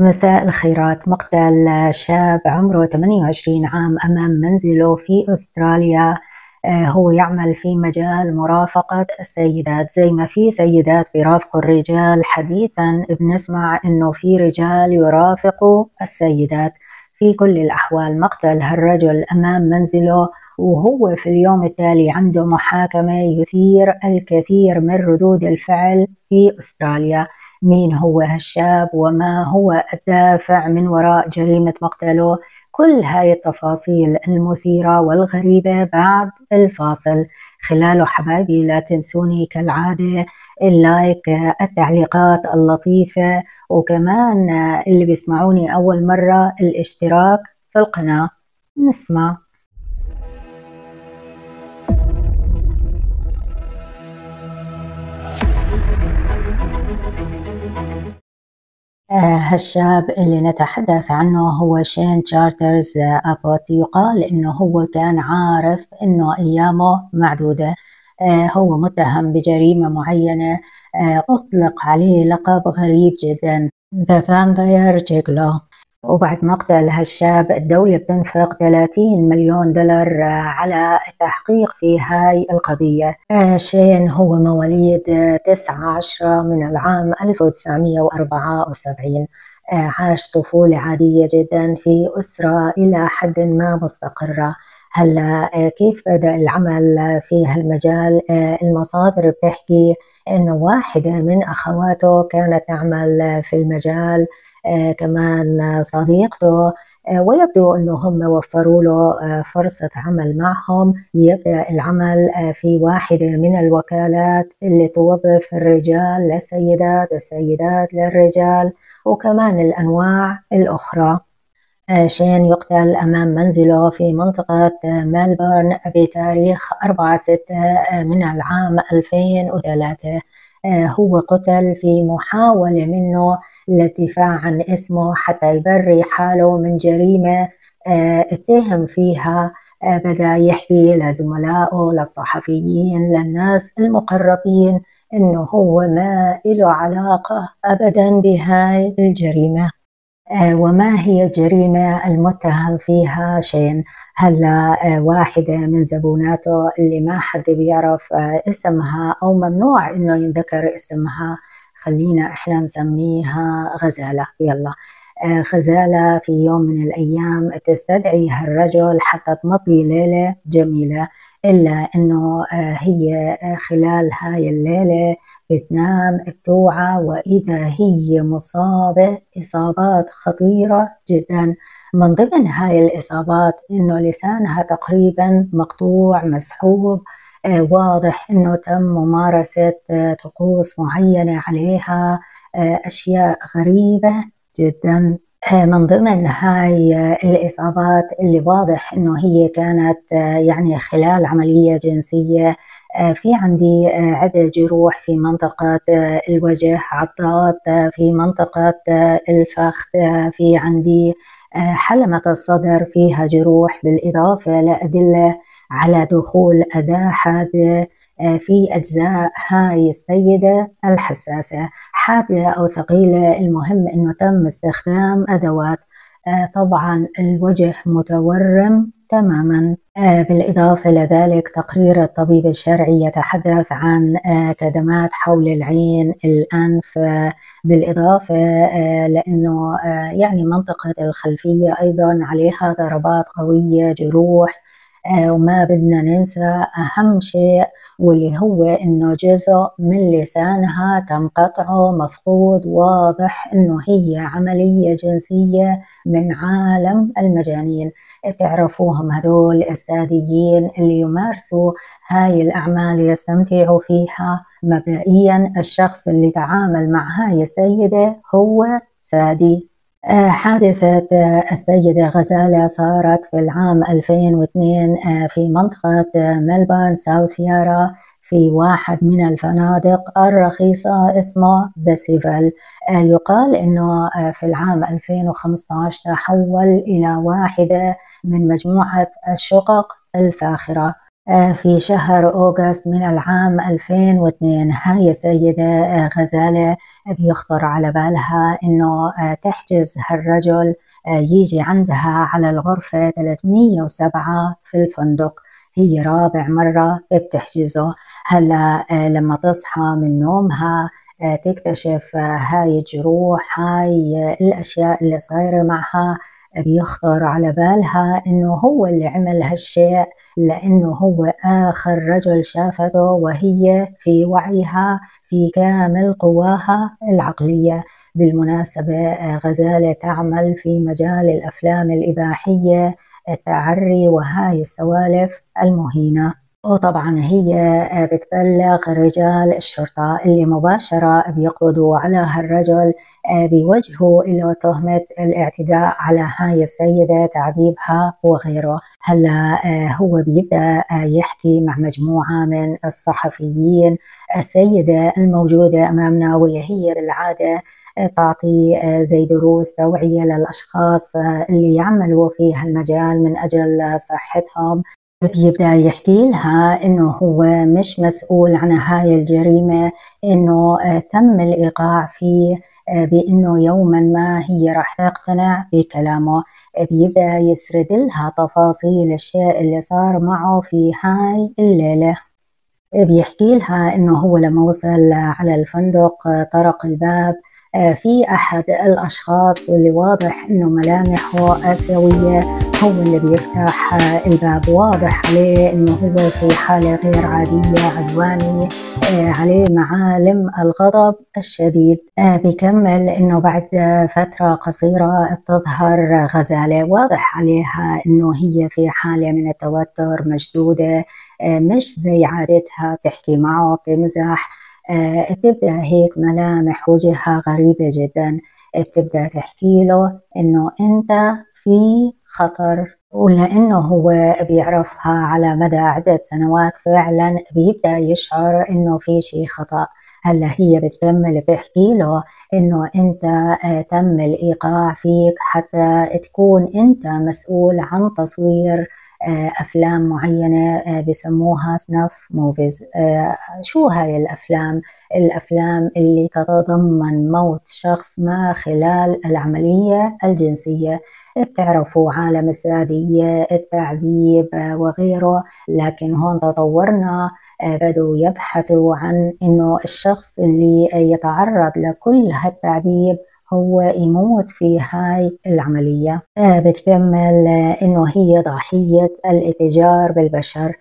مساء الخيرات. مقتل شاب عمره 28 عام أمام منزله في أستراليا. آه، هو يعمل في مجال مرافقة السيدات زي ما في سيدات بيرافقوا الرجال. حديثا بنسمع إنه في رجال يرافقوا السيدات في كل الأحوال. مقتل هالرجل أمام منزله وهو في اليوم التالي عنده محاكمة. يثير الكثير من ردود الفعل في أستراليا. مين هو هالشاب وما هو الدافع من وراء جريمة مقتله؟ كل هاي التفاصيل المثيرة والغريبة بعد الفاصل. خلاله حبايبي لا تنسوني كالعادة اللايك التعليقات اللطيفة وكمان اللي بيسمعوني أول مرة الاشتراك في القناة. نسمع. هالشاب اللي نتحدث عنه هو شين تشارترز أبوت. يقال إنه هو كان عارف إنه أيامه معدودة. هو متهم بجريمة معينة. أطلق عليه لقب غريب جدا. The Vampire Gigolo وبعد مقتل هالشاب الدولة بتنفق 30 مليون دولار على التحقيق في هاي القضية. شين هو مواليد 9 10 من العام 1974 عاش طفولة عادية جدا في أسرة إلى حد ما مستقرة. هلا كيف بدأ العمل في هالمجال؟ المصادر بتحكي إنه واحدة من أخواته كانت تعمل في المجال. آه، كمان صديقته آه، ويبدو إنه هم وفروا له آه، فرصة عمل معهم. يبدأ العمل في واحدة من الوكالات اللي توظف الرجال للسيدات السيدات للرجال وكمان الأنواع الأخرى. شين يقتل أمام منزله في منطقة ملبورن بتاريخ 4 6 من العام 2003 هو قتل في محاولة منه للدفاع عن اسمه حتى يبري حاله من جريمة آه، اتهم فيها آه، بدأ يحكي لزملائه للصحفيين للناس المقربين إنه هو ما له علاقة ابدا بهاي الجريمة. آه، وما هي الجريمة المتهم فيها شين هلا واحدة من زبوناته اللي ما حد بيعرف اسمها أو ممنوع إنه ينذكر اسمها؟ خلينا إحنا نسميها غزالة. يلا. آه، غزالة في يوم من الأيام بتستدعي هالرجل حتى تمضي ليلة جميلة. إلا أنه آه، هي خلال هاي الليلة بتنام بتوعى وإذا هي مصابة إصابات خطيرة جدا. من ضمن هاي الإصابات أنه لسانها تقريبا مقطوع مسحوب آه، واضح إنه تم ممارسة آه، طقوس معينة عليها آه، أشياء غريبة جدا. من ضمن هاي الإصابات اللي واضح إنه هي كانت يعني خلال عملية جنسية في عندي عدة جروح في منطقة الوجه عضات في منطقة الفخذ في عندي حلمة الصدر فيها جروح بالإضافة لأدلة على دخول أداة حادة. آه، في أجزاء. هاي السيدة الحساسة حادة أو ثقيلة المهم أنه تم استخدام أدوات. آه، طبعا الوجه متورم تماما. آه، بالإضافة لذلك تقرير الطبيب الشرعي يتحدث عن كدمات حول العين الأنف. بالإضافة لأنه يعني منطقة الخلفية أيضا عليها ضربات قوية جروح. آه، وما بدنا ننسى أهم شيء واللي هو إنه جزء من لسانها تم قطعه مفقود واضح إنه هي عملية جنسية من عالم المجانين. تعرفوهم هدول الساديين اللي يمارسوا هاي الأعمال يستمتعوا فيها. مبدئيا الشخص اللي تعامل مع هاي السيدة هو سادي. حادثة آه، السيدة غزالة صارت في العام 2002 آه، في منطقة ملبورن ساوث يارا في واحد من الفنادق الرخيصة اسمه The Saville يقال إنه في العام 2015 تحول إلى واحدة من مجموعة الشقق الفاخرة. آه، في شهر أوغست من العام 2002 هاي السيدة آه، غزالة بيخطر على بالها إنه آه، تحجز هالرجل يجي عندها على الغرفة 307 في الفندق. هي رابع مرة بتحجزه. هلا لما تصحى من نومها تكتشف هاي الجروح هاي الأشياء اللي صايرة معها. بيخطر على بالها إنه هو اللي عمل هالشيء لأنه هو آخر رجل شافته وهي في وعيها في كامل قواها العقلية. بالمناسبة غزالة تعمل في مجال الأفلام الإباحية التعري وهاي السوالف المهينة. وطبعا هي بتبلغ رجال الشرطة اللي مباشرة بيقبضوا على هالرجل بيوجهوا له تهمة الاعتداء على هاي السيدة تعذيبها وغيره. هلا هو بيبدأ يحكي مع مجموعة من الصحفيين. السيدة الموجودة أمامنا واللي هي بالعادة تعطي زي دروس توعية للأشخاص اللي يعملوا في هالمجال من أجل صحتهم. بيبدأ يحكي لها إنه هو مش مسؤول عن هاي الجريمة إنه آه، تم الإيقاع فيه آه، بأنه يوما ما هي راح تقتنع بكلامه. بيبدأ يسرد لها تفاصيل الشيء اللي صار معه في هاي الليلة. بيحكي لها إنه هو لما وصل على الفندق آه، طرق الباب في أحد الأشخاص واللي واضح إنه ملامحه آسيوية هو اللي بيفتح الباب. واضح عليه إنه هو في حالة غير عادية عدواني آه، عليه معالم الغضب الشديد. آه، بيكمل إنه بعد فترة قصيرة بتظهر غزالة. واضح عليها إنه هي في حالة من التوتر مشدودة آه، مش زي عادتها. تحكي معه بتمزح. بتبدأ هيك ملامح وجهها غريبة جدا. بتبدأ تحكي له إنه أنت في خطر ولأنه هو بيعرفها على مدى عدة سنوات فعلا بيبدأ يشعر إنه في شيء خطأ. هلأ هي بتكمل بتحكي له إنه أنت آه، تم الإيقاع فيك حتى تكون أنت مسؤول عن تصوير آه، أفلام معينة آه، بسموها سناف موفيز شو هاي الأفلام؟ الأفلام اللي تتضمن موت شخص ما خلال العملية الجنسية. بتعرفوا عالم السادية التعذيب وغيره. لكن هون تطورنا بدوا يبحثوا عن إنه الشخص اللي يتعرض لكل هالتعذيب هو يموت في هاي العملية. بتكمل إنه هي ضحية الاتجار بالبشر.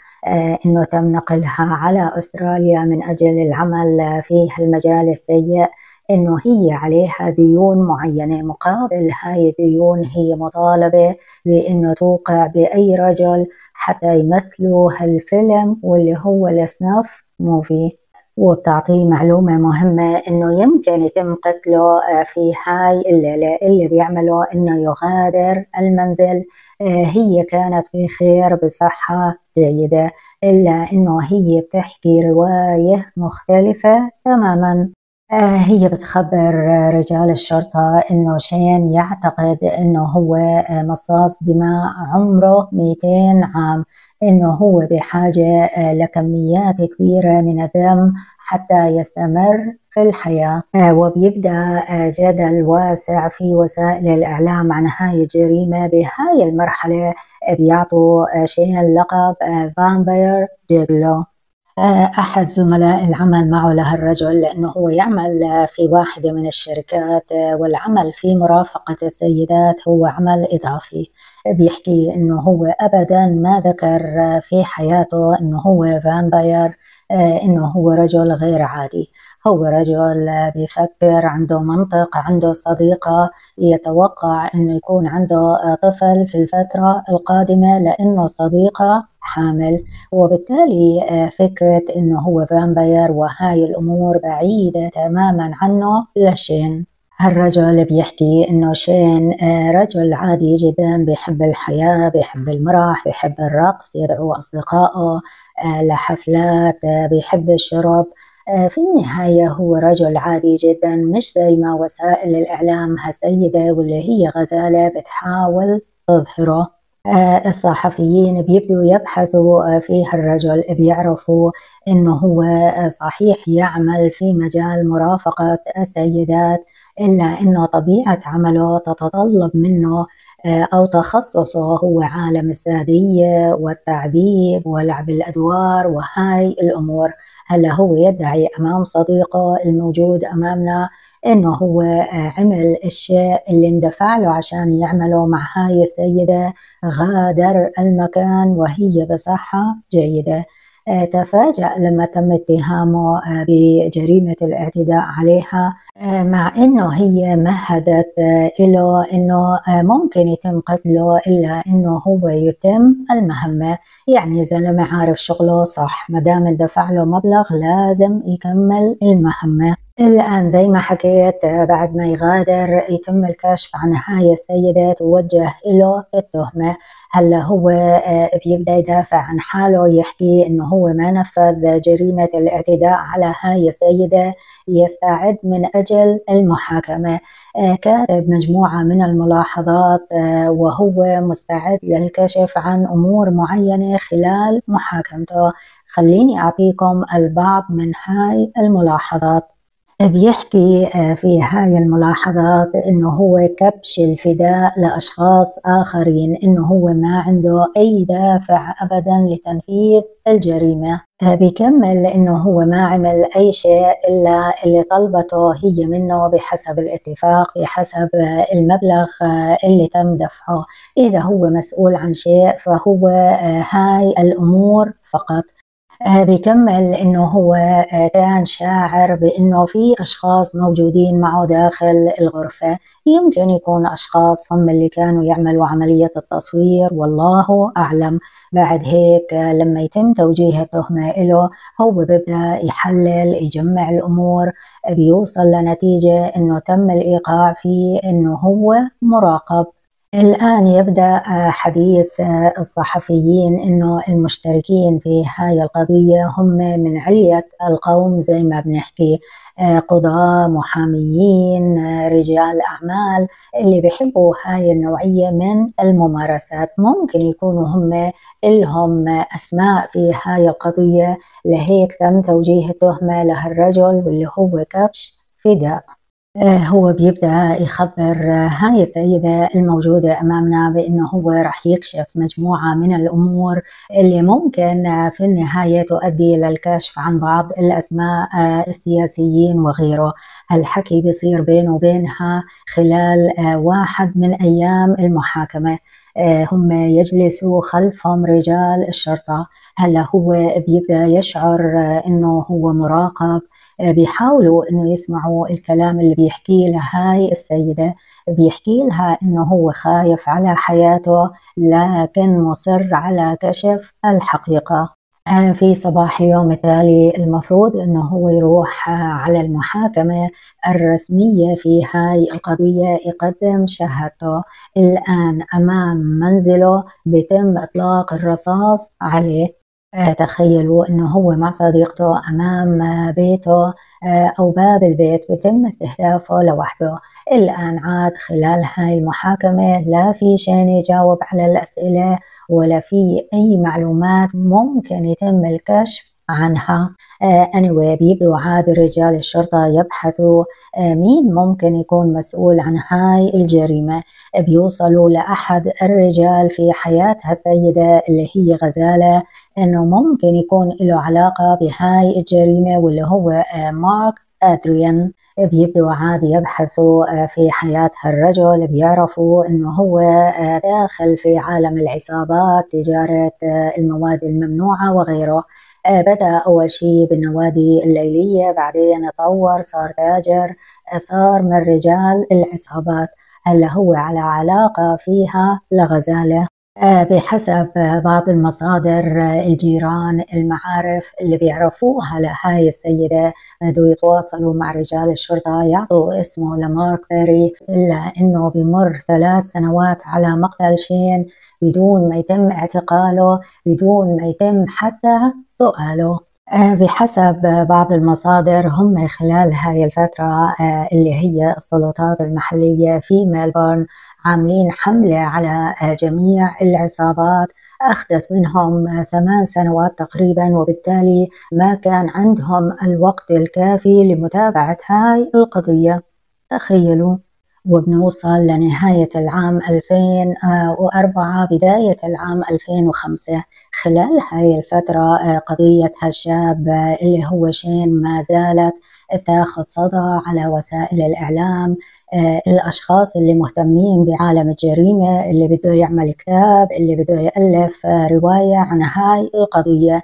إنه تم نقلها على أستراليا من أجل العمل في المجال السيء. إنه هي عليها ديون معينة. مقابل هاي الديون هي مطالبة بإنه توقع بأي رجل حتى يمثلوا هالفيلم واللي هو ال snuff movie. وبتعطيه معلومة مهمة إنه يمكن يتم قتله آه، في هاي الليلة اللي بيعمله إنه يغادر المنزل. آه، هي كانت في خير بصحة جيدة إلا إنه هي بتحكي رواية مختلفة تماما. آه، هي بتخبر رجال الشرطة إنه شين يعتقد إنه هو مصاص دماء عمره 200 عام إنه هو بحاجة لكميات كبيرة من الدم حتى يستمر في الحياة. وبيبدأ جدل واسع في وسائل الإعلام عن هاي الجريمة بهاي المرحلة. بيعطوا شين لقب vampire gigolo أحد زملاء العمل معه لهالرجل لأنه هو يعمل في واحدة من الشركات والعمل في مرافقة السيدات هو عمل إضافي. بيحكي أنه هو أبدا ما ذكر في حياته أنه هو vampire. أنه هو رجل غير عادي. هو رجل بيفكر عنده منطق عنده صديقة يتوقع أنه يكون عنده طفل في الفترة القادمة لأنه صديقة حامل. وبالتالي آه، فكرة إنه هو فامباير وهاي الأمور بعيدة تماما عنه لشين هالرجل بيحكي إنه شين آه، رجل عادي جدا بيحب الحياة بيحب المرح بيحب الرقص يدعو أصدقائه آه، لحفلات بيحب الشرب. في النهاية هو رجل عادي جدا مش زي ما وسائل الإعلام هالسيدة واللي هي غزالة بتحاول تظهره. آه، الصحفيين بيبدوا يبحثوا في هالرجل بيعرفوا إنه هو صحيح يعمل في مجال مرافقة السيدات. إلا انه طبيعة عمله تتطلب منه آه، أو تخصصه هو عالم السادية والتعذيب ولعب الأدوار وهاي الأمور. هلا هو يدعي أمام صديقه الموجود أمامنا إنه هو آه، عمل الشيء اللي اندفع له عشان يعمله مع هاي السيدة غادر المكان وهي بصحة جيدة. تفاجأ لما تم اتهامه بجريمة الاعتداء عليها مع إنه هي مهدت له إنه ممكن يتم قتله إلا إنه هو يتم المهمة. يعني زلمة عارف شغله صح ما دام اندفع له مبلغ لازم يكمل المهمة. الآن زي ما حكيت بعد ما يغادر يتم الكشف عن هاي السيدة توجه له التهمة. هلا هو آه، بيبدأ يدافع عن حاله يحكي إنه هو ما نفذ جريمة الاعتداء على هاي السيده يستعد من أجل المحاكمة. آه، كاتب مجموعة من الملاحظات آه، وهو مستعد للكشف عن أمور معينة خلال محاكمته. خليني أعطيكم البعض من هاي الملاحظات. بيحكي آه، في هاي الملاحظات إنه هو كبش الفداء لأشخاص آخرين إنه هو ما عنده أي دافع ابدا لتنفيذ الجريمة. آه، بيكمل إنه هو ما عمل أي شيء إلا اللي طلبته هي منه بحسب الاتفاق بحسب المبلغ آه، اللي تم دفعه. إذا هو مسؤول عن شيء فهو هاي الأمور فقط. بيكمل إنه هو آه، كان شاعر بإنه في أشخاص موجودين معه داخل الغرفة. يمكن يكون أشخاص هم اللي كانوا يعملوا عملية التصوير والله أعلم. بعد هيك آه، لما يتم توجيه التهمة له هو بيبدأ يحلل يجمع الأمور بيوصل لنتيجة إنه تم الإيقاع فيه إنه هو مراقب الآن يبدأ آه، حديث آه، الصحفيين أنه المشتركين في هاي القضية هم من علية القوم زي ما بنحكي آه، قضاة محاميين رجال أعمال اللي بيحبوا هاي النوعية من الممارسات. ممكن يكونوا هم إلهم أسماء في هاي القضية لهيك تم توجيه التهمة لهالرجل واللي هو كبش فداء هو بيبدأ يخبر آه، هاي السيدة الموجودة أمامنا بأنه هو رح يكشف مجموعة من الأمور اللي ممكن آه، في النهاية تؤدي للكشف عن بعض الأسماء السياسيين وغيره. هالحكي بيصير بينه وبينها خلال واحد من أيام المحاكمة. هم يجلسوا خلفهم رجال الشرطة. هلا هو بيبدأ يشعر أنه هو مراقب بيحاولوا إنه يسمعوا الكلام اللي بيحكيه لهاي السيدة. بيحكي لها إنه هو خايف على حياته لكن مصر على كشف الحقيقة. آه، في صباح اليوم التالي المفروض إنه هو يروح على المحاكمة الرسمية في هاي القضية يقدم شهادته. الآن أمام منزله بيتم إطلاق الرصاص عليه. آه، تخيلوا إنه هو مع صديقته أمام بيته آه، أو باب البيت بيتم استهدافه لوحده. الآن عاد خلال هاي المحاكمة لا في شان يجاوب على الأسئلة ولا في أي معلومات ممكن يتم الكشف عنها. uh, anyway بيبدوا عاد رجال الشرطة يبحثوا uh, مين ممكن يكون مسؤول عن هاي الجريمة. بيوصلوا لأحد الرجال في حياة هالسيدة اللي هي غزالة إنه ممكن يكون له علاقة بهاي الجريمة واللي هو uh, مارك أدريان. بيبدوا عادي يبحثوا في حياة هالرجل بيعرفوا إنه هو داخل في عالم العصابات تجارة المواد الممنوعة وغيره. آه، بدأ أول شيء بالنوادي الليلية بعدين طور صار تاجر صار من رجال العصابات. هلا هو على علاقة فيها لغزالة. آه، بحسب بعض المصادر آه، الجيران المعارف اللي بيعرفوها. لهاي السيدة بدوا يتواصلوا مع رجال الشرطة يعطوا اسمه لمارك بيري إلا أنه بمر ثلاث سنوات على مقتل شين بدون ما يتم اعتقاله بدون ما يتم حتى سؤاله. آه، بحسب بعض المصادر هم خلال هاي الفترة اللي هي السلطات المحلية في ملبورن عاملين حملة على جميع العصابات أخذت منهم ثمان سنوات تقريبا وبالتالي ما كان عندهم الوقت الكافي لمتابعة هاي القضية. تخيلوا وبنوصل لنهاية العام 2004 بداية العام 2005 خلال هاي الفترة قضية هالشاب اللي هو شين ما زالت بتاخذ صدى على وسائل الإعلام آه، الأشخاص اللي مهتمين بعالم الجريمة اللي بده يعمل كتاب اللي بده يألف آه، رواية عن هاي القضية.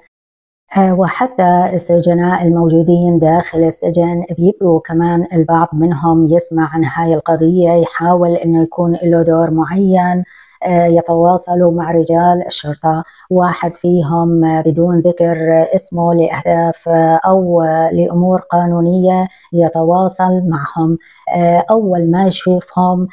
آه، وحتى السجناء الموجودين داخل السجن بيبقوا كمان البعض منهم يسمع عن هاي القضية يحاول إنه يكون له دور معين. يتواصلوا مع رجال الشرطة. واحد فيهم بدون ذكر اسمه لأهداف أو لأمور قانونية يتواصل معهم. آه، أول ما يشوفهم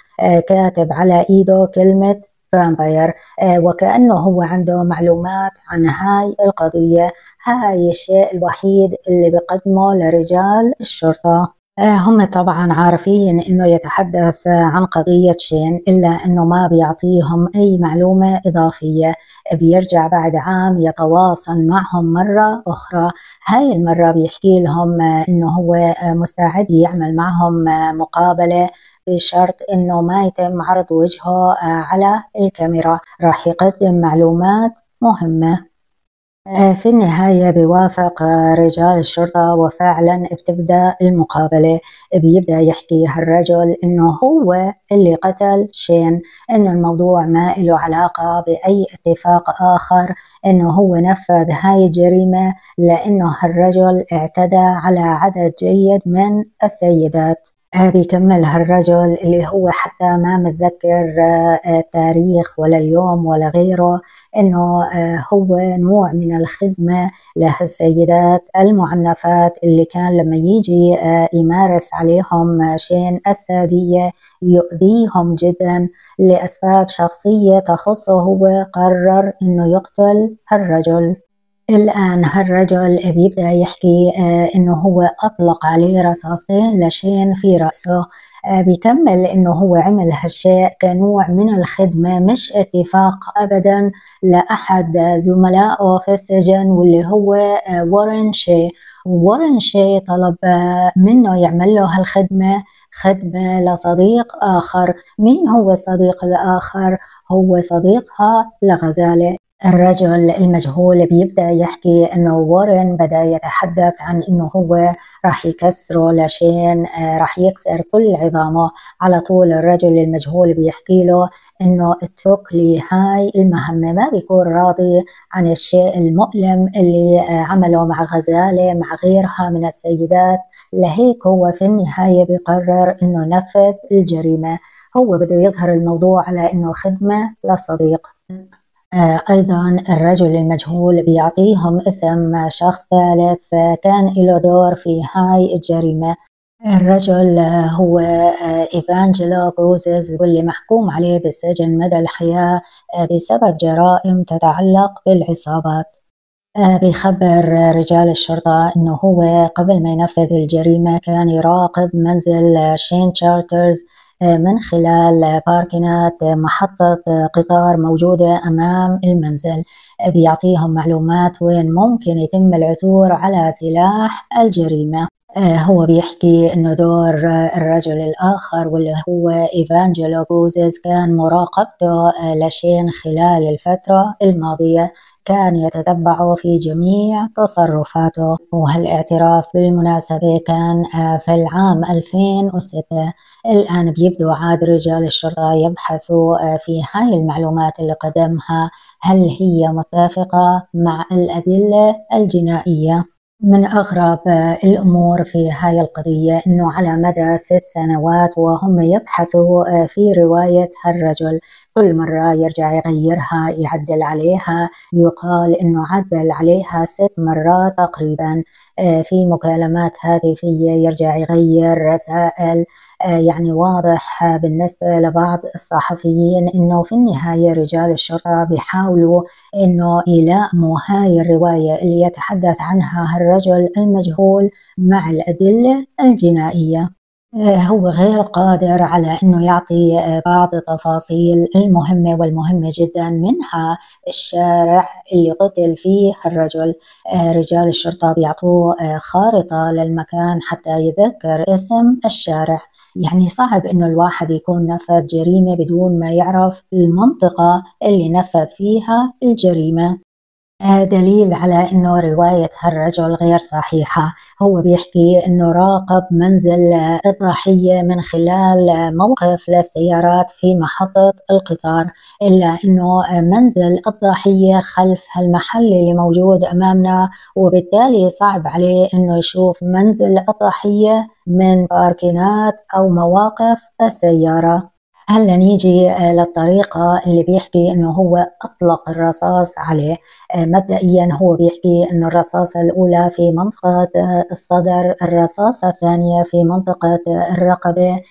كاتب على إيده كلمة فامباير آه، وكأنه هو عنده معلومات عن هاي القضية. هاي الشيء الوحيد اللي بقدمه لرجال الشرطة. آه، هم طبعا عارفين إنه يتحدث عن قضية شين إلا إنه ما بيعطيهم أي معلومة إضافية. بيرجع بعد عام يتواصل معهم مرة أخرى. هاي المرة بيحكي لهم إنه هو مستعد يعمل معهم مقابلة بشرط إنه ما يتم عرض وجهه على الكاميرا. راح يقدم معلومات مهمة. آه، في النهاية بيوافق رجال الشرطة وفعلا بتبدأ المقابلة. بيبدأ يحكي هالرجل إنه هو اللي قتل شين إنه الموضوع ما له علاقة بأي اتفاق آخر إنه هو نفذ هاي الجريمة لأنه هالرجل اعتدى على عدد جيد من السيدات. بيكمل هالرجل اللي هو حتى ما متذكر آه، ولا اليوم ولا غيره إنه آه، هو نوع من الخدمة لهالسيدات المعنفات اللي كان لما يجي آه، يمارس عليهم شين الساديه يؤذيهم جدا لأسباب شخصية تخصه هو قرر إنه يقتل هالرجل الآن هالرجل بيبدأ يحكي آه، إنه هو أطلق عليه رصاصين لشين في رأسه آه، بيكمل إنه هو عمل هالشيء كنوع من الخدمة مش اتفاق أبدا لأحد زملائه في السجن واللي هو آه، وارن شي وارن شي طلب منه يعمل له هالخدمة خدمة لصديق آخر. مين هو الصديق الآخر؟ هو صديقها لغزالة. الرجل المجهول بيبدأ يحكي إنه وارن بدأ يتحدث عن إنه هو راح يكسره آه، راح يكسر كل عظامه. على طول الرجل المجهول بيحكي له إنه اترك لي هاي المهمة. ما بيكون راضي عن الشيء المؤلم اللي آه، عمله مع غزالة مع غيرها من السيدات. لهيك هو في النهاية بيقرر إنه نفذ الجريمة. هو بده يظهر الموضوع على إنه خدمة لصديق أيضا الرجل المجهول بيعطيهم اسم شخص ثالث كان له دور في هاي الجريمة. الرجل هو آه، إيفانجيلو جوزيز واللي محكوم عليه بالسجن مدى الحياة آه، بسبب جرائم تتعلق بالعصابات. بيخبر رجال الشرطة أنه هو قبل ما ينفذ الجريمة كان يراقب منزل شين تشارترز من خلال باركنات محطة قطار موجودة أمام المنزل. بيعطيهم معلومات وين ممكن يتم العثور على سلاح الجريمة. هو بيحكي إنه دور الرجل الآخر واللي هو ايفانجيلو جوزيز كان مراقبته لشين خلال الفترة الماضية كان يتتبعه في جميع تصرفاته. وهالاعتراف بالمناسبة كان آه، في العام 2006 الآن بيبدو عاد رجال الشرطة يبحثوا آه، في هاي المعلومات اللي قدمها هل هي متفقة مع الأدلة الجنائية. من أغرب الأمور في هاي القضية أنه على مدى ست سنوات وهم يبحثوا في رواية هالرجل كل مرة يرجع يغيرها يعدل عليها يقال أنه عدل عليها ست مرات تقريبا في مكالمات هاتفية يرجع يغير رسائل يعني واضح بالنسبة لبعض الصحفيين إنه في النهاية رجال الشرطة بيحاولوا إنه يلائموا هاي الرواية اللي يتحدث عنها هالرجل المجهول مع الأدلة الجنائية. آه، هو غير قادر على أنه يعطي آه، بعض التفاصيل المهمة والمهمة جدا منها الشارع اللي قتل فيه الرجل. آه، رجال الشرطة بيعطوه خارطة للمكان حتى يذكر اسم الشارع. يعني صعب إنه الواحد يكون نفذ جريمة بدون ما يعرف المنطقة اللي نفذ فيها الجريمة. آه، دليل على إنه رواية هالرجل غير صحيحة. هو بيحكي إنه راقب منزل الضحية من خلال موقف للسيارات في محطة القطار إلا إنه منزل الضحية خلف هالمحل اللي موجود أمامنا وبالتالي صعب عليه إنه يشوف منزل الضحية من باركينات أو مواقف السيارة. هلا نيجي آه، للطريقة اللي بيحكي إنه هو أطلق الرصاص عليه. آه، مبدئيا هو بيحكي إنه الرصاصة الأولى في منطقة آه، الصدر الرصاصة الثانية في منطقة الرقبة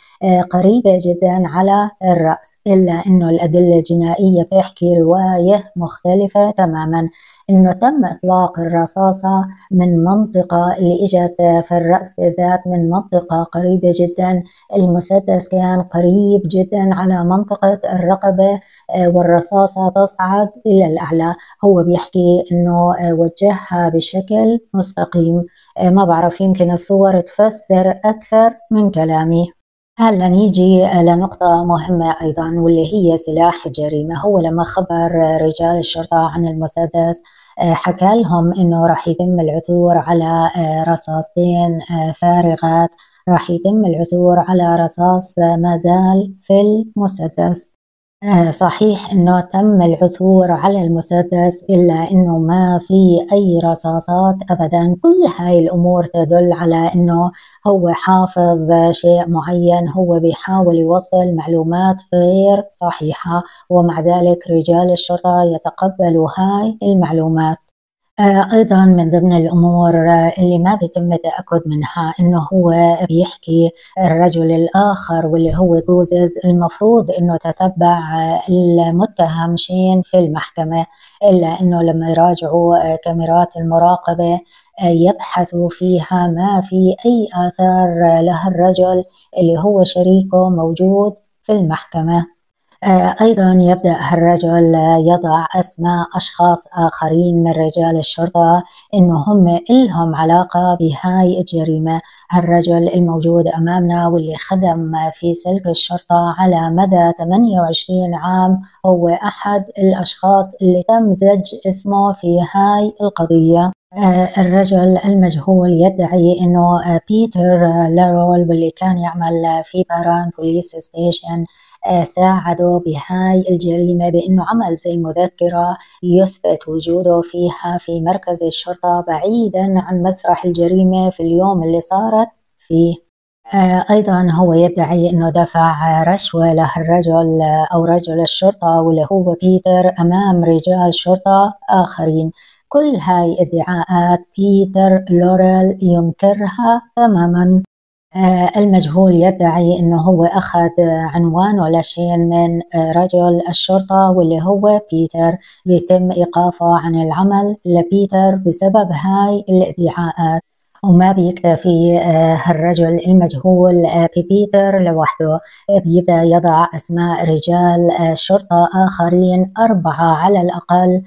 قريبة جدا على الرأس إلا أنه الأدلة الجنائية بتحكي رواية مختلفة تماما. إنه تم إطلاق الرصاصة من منطقة اللي إجت في الرأس بالذات من منطقة قريبة جدا. المسدس كان قريب جدا على منطقة الرقبة آه، والرصاصة تصعد إلى الأعلى. هو بيحكي إنه آه، وجهها بشكل مستقيم. آه، ما بعرف يمكن الصور تفسر أكثر من كلامي. هلا نيجي لنقطة مهمة أيضا واللي هي سلاح الجريمة هو لما خبر رجال الشرطة عن المسدس آه، حكى لهم إنه راح يتم العثور على آه، رصاصتين آه، فارغات. راح يتم العثور على رصاص ما زال في المسدس. صحيح إنه تم العثور على المسدس إلا إنه ما في أي رصاصات ابدا. كل هاي الأمور تدل على إنه هو حافظ شيء معين هو بيحاول يوصل معلومات غير صحيحة. ومع ذلك رجال الشرطة يتقبلوا هاي المعلومات. آه، أيضا من ضمن الأمور اللي ما بيتم التأكد منها إنه هو بيحكي الرجل الآخر واللي هو جوزز المفروض إنه تتبع المتهم شين في المحكمة إلا إنه لما يراجعوا كاميرات المراقبة يبحثوا فيها ما في أي آثار له الرجل اللي هو شريكه موجود في المحكمة. آه، أيضا يبدأ الرجل يضع أسماء أشخاص آخرين من رجال الشرطة إنه هم إلهم علاقة بهاي الجريمة. الرجل الموجود أمامنا واللي خدم في سلك الشرطة على مدى 28 عام هو أحد الأشخاص اللي تم زج اسمه في هاي القضية. آه، الرجل المجهول يدعي إنه بيتر لارول واللي كان يعمل في Prahran police station آه، ساعدوا بهاي الجريمة بأنه عمل زي مذكرة يثبت وجوده فيها في مركز الشرطة بعيدا عن مسرح الجريمة في اليوم اللي صارت فيه. آه، أيضا هو يدعي أنه دفع رشوة له الرجل أو رجل الشرطة واللي هو بيتر أمام رجال شرطة آخرين. كل هاي ادعاءات بيتر لوريل ينكرها تماما. المجهول يدعي إنه هو أخذ عنوان ولا شيء من آه، رجل الشرطة واللي هو بيتر بيتم إيقافه عن العمل لبيتر بسبب هاي الإدعاءات. وما بيكتفي آه، هالرجل المجهول ببيتر لوحده. بيبدأ يضع أسماء رجال شرطة آخرين أربعة على الأقل.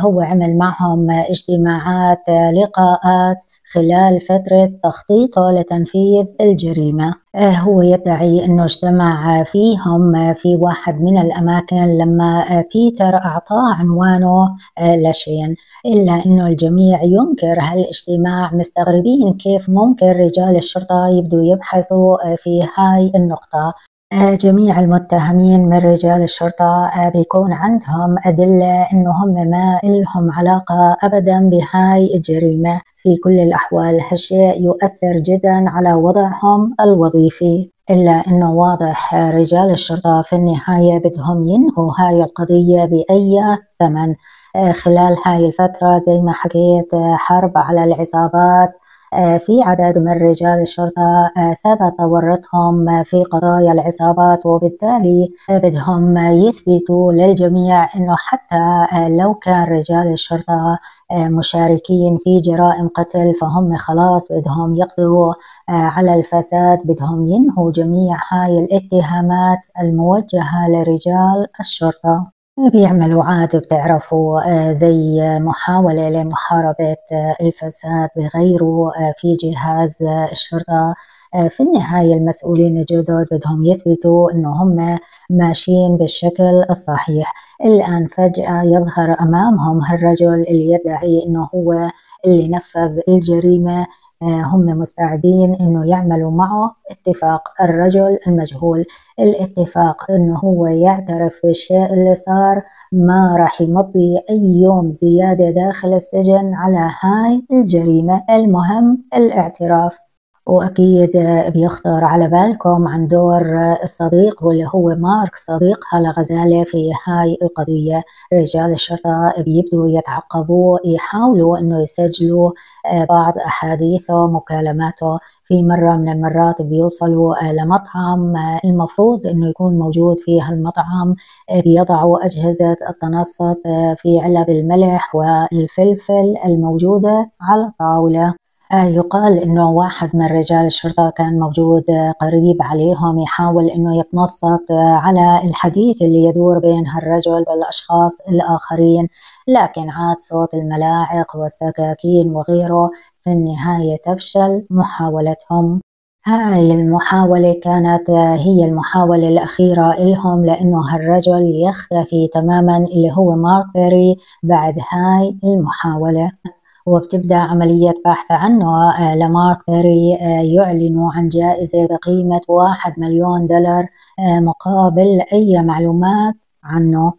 هو عمل معهم اجتماعات لقاءات. خلال فترة تخطيطه لتنفيذ الجريمة. آه، هو يدعي أنه اجتمع فيهم في واحد من الأماكن لما بيتر أعطاه عنوانه آه، لشين إلا أنه الجميع ينكر هالاجتماع مستغربين كيف ممكن رجال الشرطة يبدوا يبحثوا آه، في هاي النقطة. آه، جميع المتهمين من رجال الشرطة بيكون عندهم أدلة إنه هم ما لهم علاقة أبدا بهاي الجريمة. في كل الأحوال هالشيء يؤثر جدا على وضعهم الوظيفي. إلا أنه واضح رجال الشرطة في النهاية بدهم ينهوا هاي القضية بأي ثمن. خلال هاي الفترة زي ما حكيت حرب على العصابات في عدد من رجال الشرطة ثبت ورطهم في قضايا العصابات وبالتالي بدهم يثبتوا للجميع أنه حتى لو كان رجال الشرطة مشاركين في جرائم قتل فهم خلاص بدهم يقضوا على الفساد بدهم ينهوا جميع هاي الاتهامات الموجهة لرجال الشرطة. بيعملوا عاد بتعرفوا آه، زي محاولة لمحاربة آه، الفساد بغيروا آه، في جهاز الشرطة في النهاية المسؤولين الجدد بدهم يثبتوا إنه هم ماشيين بالشكل الصحيح. الآن فجأة يظهر أمامهم هالرجل اللي يدعي إنه هو اللي نفذ الجريمة. هم مستعدين إنه يعملوا معه اتفاق الرجل المجهول. الاتفاق إنه هو يعترف بالشيء اللي صار ما راح يمضي أي يوم زيادة داخل السجن على هاي الجريمة. المهم الاعتراف. وأكيد بيخطر على بالكم عن دور الصديق واللي هو مارك صديق. هلا غزالة في هاي القضية رجال الشرطة بيبدوا يتعقبوا يحاولوا أنه يسجلوا بعض أحاديثه مكالماته في مرة من المرات بيوصلوا لمطعم المفروض أنه يكون موجود في هالمطعم بيضعوا أجهزة التنصت في علب الملح والفلفل الموجودة على الطاولة. آه، يقال إنه واحد من رجال الشرطة كان موجود آه، قريب عليهم يحاول إنه يتنصت آه، على الحديث اللي يدور بين هالرجل والأشخاص الآخرين. لكن عاد صوت الملاعق والسكاكين وغيره في النهاية تفشل محاولتهم. هاي المحاولة كانت هي المحاولة الأخيرة لهم لأنه هالرجل يختفي تماما اللي هو مارك بعد هاي المحاولة. وبتبدأ عملية بحث عنه. آه، لمارك بيري آه، يعلن عن جائزة بقيمة واحد مليون دولار آه، مقابل أي معلومات عنه.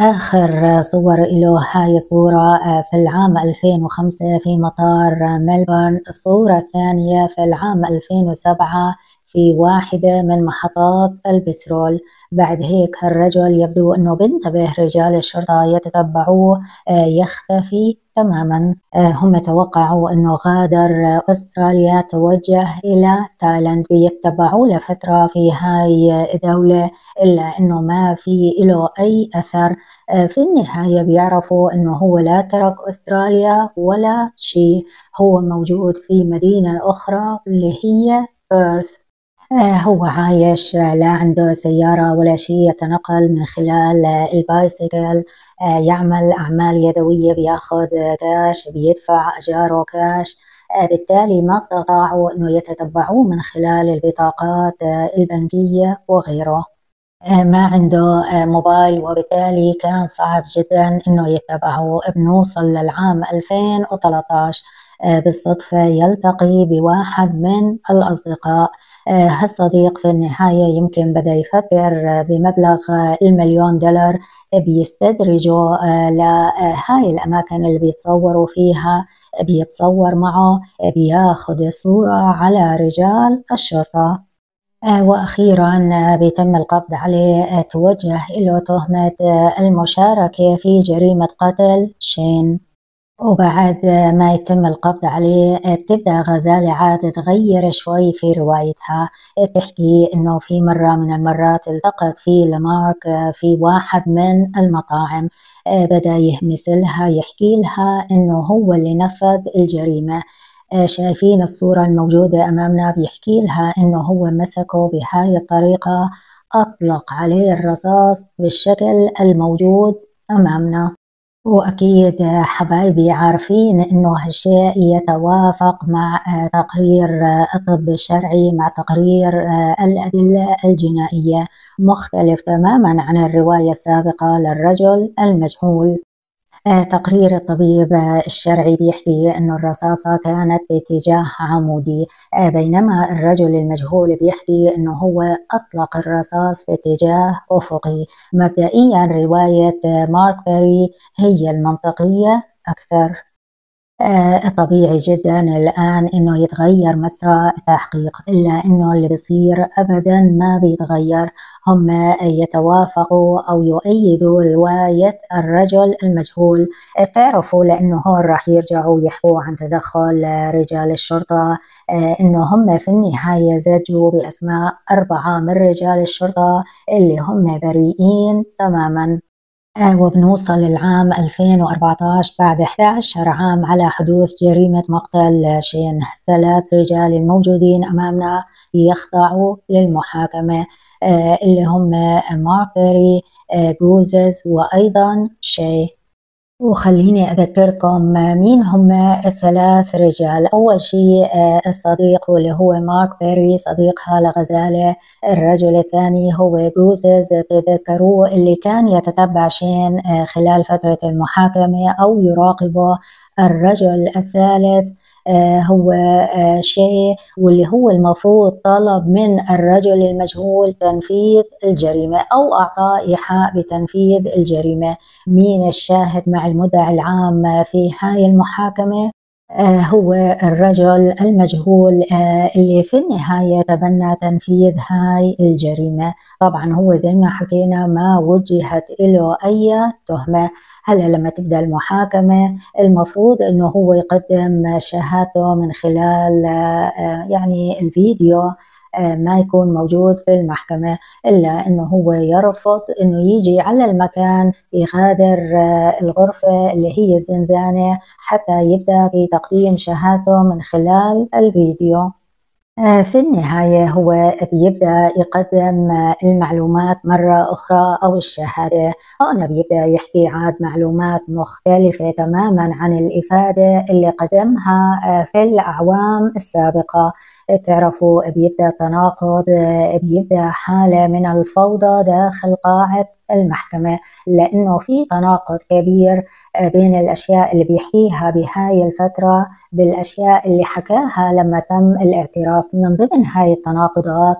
آخر صور له هاي الصورة في العام 2005 في مطار ملبورن الصورة الثانية في العام 2007 في واحدة من محطات البترول. بعد هيك هالرجل يبدو أنه بنتبه رجال الشرطة يتتبعوه آه، يختفي تماما. آه، هم توقعوا أنه غادر أستراليا توجه إلى تايلاند بيتبعوه لفترة في هاي الدولة إلا أنه ما في له أي أثر. آه، في النهاية بيعرفوا أنه هو لا ترك أستراليا ولا شيء. هو موجود في مدينة أخرى اللي هي بيرث هو عايش آه، لا عنده سيارة ولا شيء يتنقل من خلال آه، البايسكل يعمل أعمال يدوية بياخد كاش بيدفع أجاره كاش. بالتالي ما استطاعوا أنه يتتبعوه من خلال البطاقات البنكية وغيره. ما عنده موبايل وبالتالي كان صعب جدا إنه يتبعه. بنوصل للعام 2013 بالصدفة يلتقي بواحد من الأصدقاء. آه، هالصديق في النهاية يمكن بدأ يفكر بمبلغ المليون دولار بيستدرجه آه، لهاي الأماكن اللي بيتصوروا فيها بيتصور معه بياخد الصورة على رجال الشرطة. آه، وأخيرا بيتم القبض عليه توجه له تهمة المشاركة في جريمة قتل شين. وبعد ما يتم القبض عليه بتبدأ غزالة عاد تغير شوي في روايتها. بتحكي إنه في مرة من المرات التقت في لمارك في واحد من المطاعم. بدأ يهمس لها يحكي لها إنه هو اللي نفذ الجريمة. شايفين الصورة الموجودة أمامنا بيحكي لها إنه هو مسكه بهاي الطريقة. أطلق عليه الرصاص بالشكل الموجود أمامنا. وأكيد حبايبي عارفين إنه هالشيء يتوافق مع تقرير الطب الشرعي مع تقرير الأدلة الجنائية مختلف تماما عن الرواية السابقة للرجل المجهول. تقرير الطبيب الشرعي بيحكي أنه الرصاصة كانت باتجاه عمودي. آه، بينما الرجل المجهول بيحكي أنه هو أطلق الرصاص في اتجاه أفقي. مبدئيا رواية مارك بيري هي المنطقية أكثر. آه، طبيعي جدا الآن إنه يتغير مسار التحقيق إلا إنه اللي بصير أبدا ما بيتغير. هم يتوافقوا أو يؤيدوا رواية الرجل المجهول. بتعرفوا لأنه هون راح يرجعوا يحكوا عن تدخل رجال الشرطة. آه، إنه هم في النهاية زجوا بأسماء أربعة من رجال الشرطة اللي هم بريئين تماما. آه، وبنوصل العام 2014 بعد 11 عام على حدوث جريمة مقتل شين ثلاث رجال الموجودين أمامنا يخضعوا للمحاكمة آه، اللي هم مارك بيري آه، جوزز وأيضا شي. وخليني أذكركم مين هم الثلاث رجال. أول شيء آه، الصديق واللي هو مارك بيري صديق هالة غزالة الرجل الثاني هو جوزز تذكروه اللي كان يتتبع شين آه، خلال فترة المحاكمة أو يراقبه. الرجل الثالث هو آه، شيء واللي هو المفروض طلب من الرجل المجهول تنفيذ الجريمة أو أعطاه إيحاء بتنفيذ الجريمة. مين الشاهد مع المدعي العام في هاي المحاكمة؟ آه، هو الرجل المجهول اللي في النهاية تبنى تنفيذ هاي الجريمة. طبعا هو زي ما حكينا ما وجهت له أي تهمة. هلا لما تبدأ المحاكمة المفروض إنه هو يقدم شهادته من خلال آه، يعني الفيديو. آه، ما يكون موجود في المحكمة إلا أنه هو يرفض أنه يجي على المكان يغادر آه، الغرفة اللي هي الزنزانة حتى يبدأ بتقديم شهادته من خلال الفيديو. آه، في النهاية هو بيبدأ يقدم المعلومات مرة أخرى أو الشهادة. هنا بيبدأ يحكي عاد معلومات مختلفة تماما عن الإفادة اللي قدمها آه، في الأعوام السابقة. بتعرفوا بيبدأ تناقض بيبدأ حالة من الفوضى داخل قاعة المحكمة. لأنه في تناقض كبير بين الأشياء اللي بيحكيها بهاي الفترة بالأشياء اللي حكاها لما تم الاعتراف. من ضمن هاي التناقضات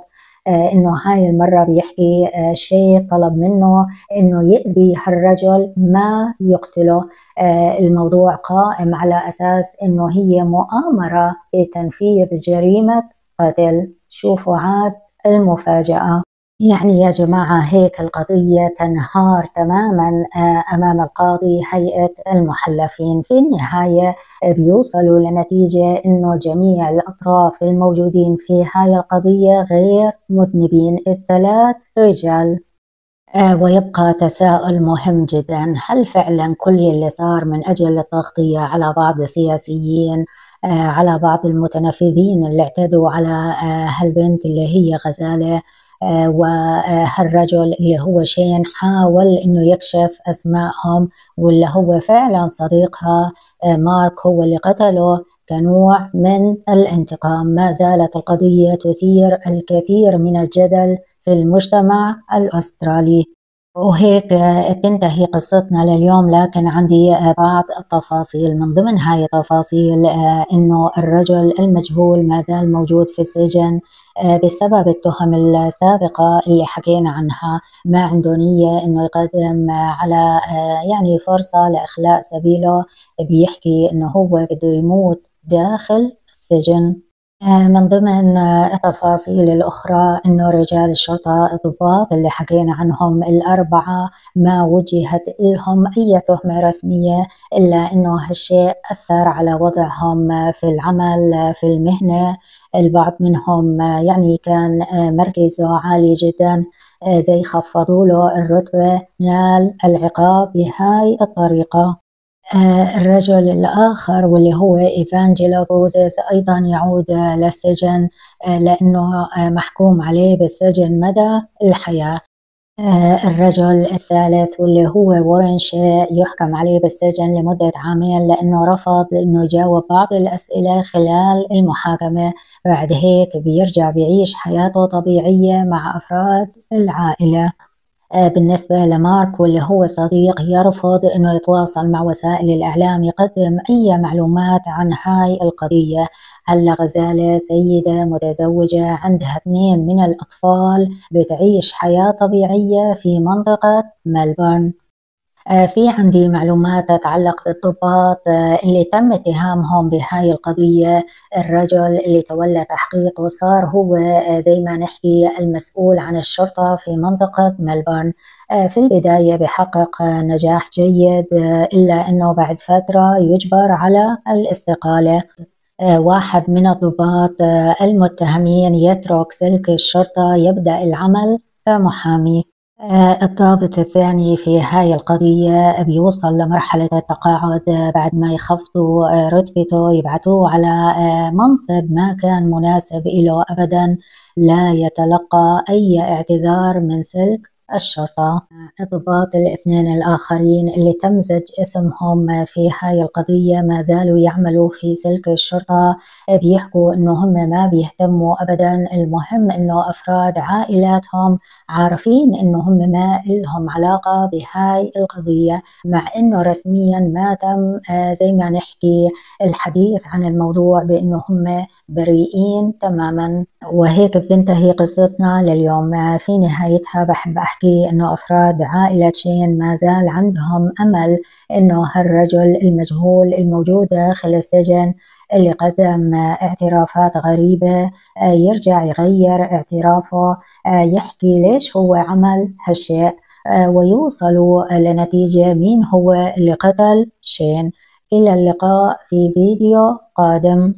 إنه هاي المرة بيحكي آه، شيء طلب منه إنه يأذي هالرجل ما يقتله. آه، الموضوع قائم على أساس إنه هي مؤامرة لتنفيذ جريمة قتل. شوفوا عاد المفاجأة. يعني يا جماعة هيك القضية تنهار تماما آه، أمام القاضي هيئة المحلفين. في النهاية بيوصلوا لنتيجة أنه جميع الأطراف الموجودين في هاي القضية غير مذنبين. الثلاث رجال آه، ويبقى تساؤل مهم جدا. هل فعلا كل اللي صار من أجل التغطية على بعض السياسيين آه، على بعض المتنفذين اللي اعتدوا على هالبنت اللي هي غزالة وهالرجل اللي هو شين حاول إنه يكشف أسمائهم واللي هو فعلا صديقها آه، مارك هو اللي قتله كنوع من الانتقام. ما زالت القضية تثير الكثير من الجدل في المجتمع الأسترالي. وهيك بتنتهي قصتنا لليوم لكن عندي بعض التفاصيل. من ضمن هاي التفاصيل آه، إنه الرجل المجهول ما زال موجود في السجن آه، بسبب التهم السابقة اللي حكينا عنها. ما عنده نية إنه يقدم على آه، يعني فرصة لإخلاء سبيله. بيحكي إنه هو بده يموت داخل السجن. آه، من ضمن التفاصيل الأخرى أنه رجال الشرطة الضباط اللي حكينا عنهم الأربعة ما وجهت لهم أي تهمة رسمية إلا أنه هالشيء أثر على وضعهم في العمل في المهنة. البعض منهم يعني كان مركزه عالي جدا زي خفضوا له الرتبة نال العقاب بهاي الطريقة. آه، الرجل الآخر واللي هو إيفانجيلو غوزيس أيضا يعود للسجن آه، لأنه آه، محكوم عليه بالسجن مدى الحياة. الرجل الثالث واللي هو وورن شي يحكم عليه بالسجن لمدة عامين لأنه رفض أنه يجاوب بعض الأسئلة خلال المحاكمة. بعد هيك بيرجع بيعيش حياته طبيعية مع أفراد العائلة. آه، بالنسبة لمارك واللي هو صديق يرفض أنه يتواصل مع وسائل الإعلام يقدم أي معلومات عن هاي القضية. هلا غزالة سيدة متزوجة عندها اثنين من الأطفال بتعيش حياة طبيعية في منطقة ملبورن. آه، في عندي معلومات تتعلق بالضباط آه، اللي تم اتهامهم بهاي القضية الرجل اللي تولى تحقيق وصار هو آه، زي ما نحكي المسؤول عن الشرطة في منطقة ملبورن. في البداية بحقق نجاح جيد إلا أنه بعد فترة يجبر على الاستقالة. واحد من الضباط المتهمين يترك سلك الشرطة يبدأ العمل كمحامي. آه، الضابط الثاني في هاي القضية بيوصل لمرحلة التقاعد آه، بعد ما يخفضوا آه، رتبته يبعثوه على منصب ما كان مناسب له أبدا لا يتلقى أي اعتذار من سلك. الشرطة. الضباط الاثنين الآخرين اللي تمزج اسمهم في هاي القضية ما زالوا يعملوا في سلك الشرطة. بيحكوا انه هم ما بيهتموا ابدا. المهم إنه أفراد عائلاتهم عارفين انه هم ما لهم علاقة بهاي القضية مع إنه رسميا ما تم آه، زي ما نحكي الحديث عن الموضوع بانه هم بريئين تماما. وهيك بتنتهي قصتنا لليوم. في نهايتها بحب أحكي أنه أفراد عائلة شين ما زال عندهم أمل أنه هالرجل المجهول الموجود داخل السجن اللي قدم اعترافات غريبة آه، يرجع يغير اعترافه آه، يحكي ليش هو عمل هالشيء آه، ويوصلوا لنتيجة مين هو اللي قتل شين. إلى اللقاء في فيديو قادم.